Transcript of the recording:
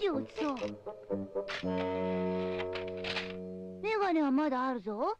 そう。メガネはまだあるぞ。